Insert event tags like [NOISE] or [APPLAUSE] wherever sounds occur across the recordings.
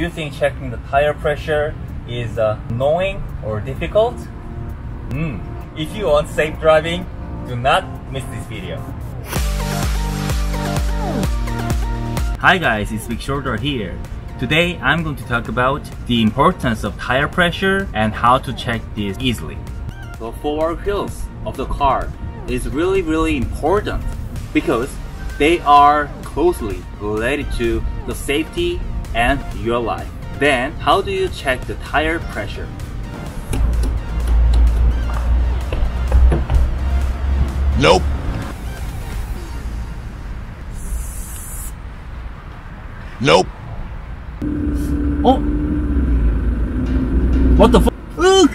Do you think checking the tire pressure is uh, annoying or difficult? Mm. If you want safe driving, do not miss this video. Hi guys, it's Big Shoulder here. Today I'm going to talk about the importance of tire pressure and how to check this easily. The four wheels of the car is really really important because they are closely related to the safety and your life. Then, how do you check the tire pressure? Nope. Nope. Oh! What the f- Ugh!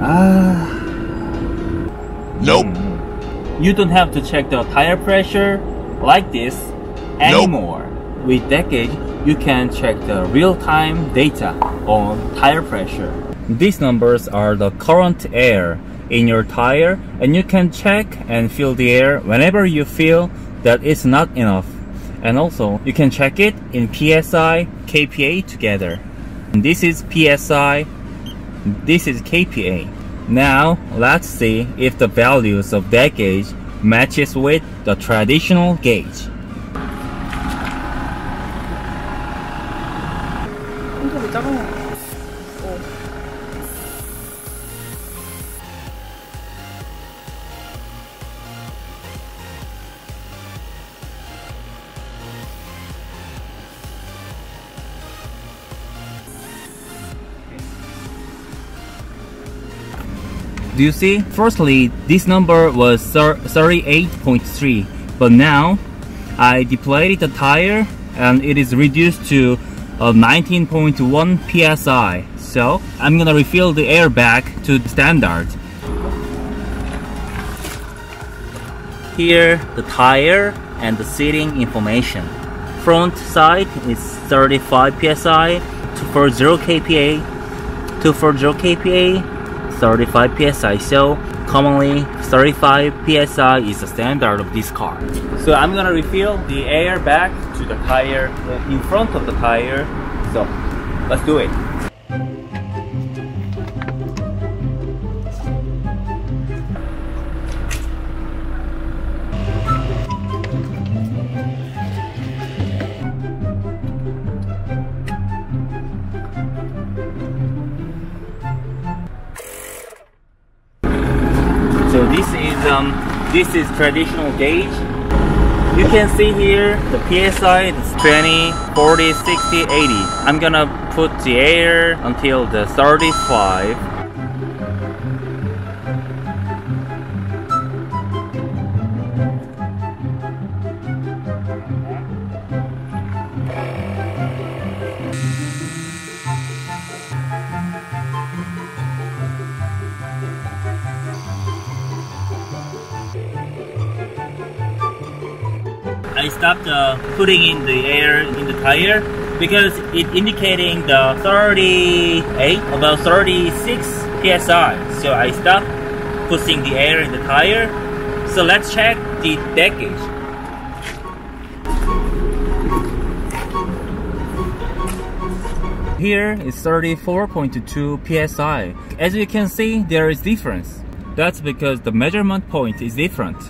Ah. Nope. You don't have to check the tire pressure like this anymore. With that gauge, you can check the real-time data on tire pressure. These numbers are the current air in your tire and you can check and feel the air whenever you feel that it's not enough. And also, you can check it in PSI, KPA together. This is PSI, this is KPA. Now, let's see if the values of that gauge matches with the traditional gauge. don't. Do you see? Firstly, this number was 38.3, but now I deployed the tire and it is reduced to uh, 19.1 psi. So I'm gonna refill the air back to standard. Here, the tire and the seating information. Front side is 35 psi, 240 kPa, 240 kPa, 35 psi. So commonly 35 psi is the standard of this car. So I'm gonna refill the air back to the tire uh, in front of the tire. So let's do it. So this is um this is traditional gauge. You can see here the PSI is 20, 40, 60, 80. I'm gonna put the air until the 35. I stopped uh, putting in the air in the tire because it indicating the 38 about 36 psi so I stopped putting the air in the tire. So let's check the DAG gauge here is 34.2 psi as you can see there is difference. That's because the measurement point is different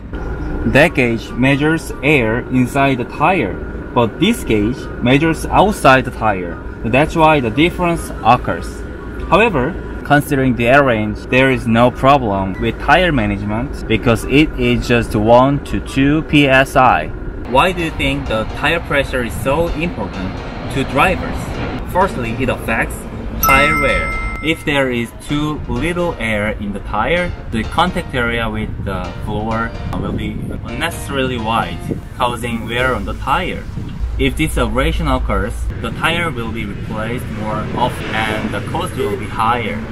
that gauge measures air inside the tire, but this gauge measures outside the tire. That's why the difference occurs. However, considering the air range, there is no problem with tire management because it is just 1 to 2 psi. Why do you think the tire pressure is so important to drivers? Firstly, it affects tire wear. If there is too little air in the tire, the contact area with the floor uh, will be unnecessarily wide, causing wear on the tire. If this abrasion occurs, the tire will be replaced more often and the cost will be higher.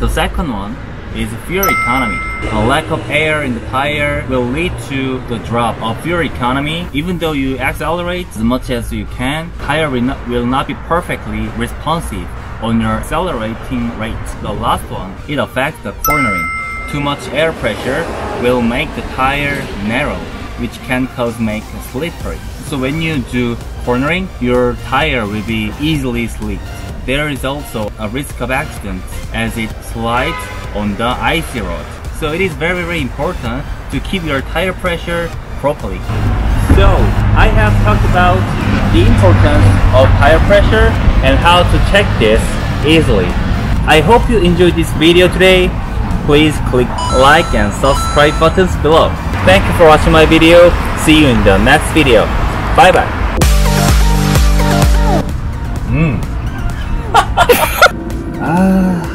The second one is fuel economy. A lack of air in the tire will lead to the drop of fuel economy. Even though you accelerate as much as you can, tire will not, will not be perfectly responsive on your accelerating rate. The last one, it affects the cornering. Too much air pressure will make the tire narrow. which can cause make slippery. So when you do cornering, your tire will be easily slipped. There is also a risk of accident as it slides on the icy road. So it is very very important to keep your tire pressure properly. So, I have talked about the importance of tire pressure and how to check this easily. I hope you enjoyed this video today. Please click like and subscribe buttons below. Thank you for watching my video. See you in the next video. Bye bye. Hmm. [LAUGHS] Ah.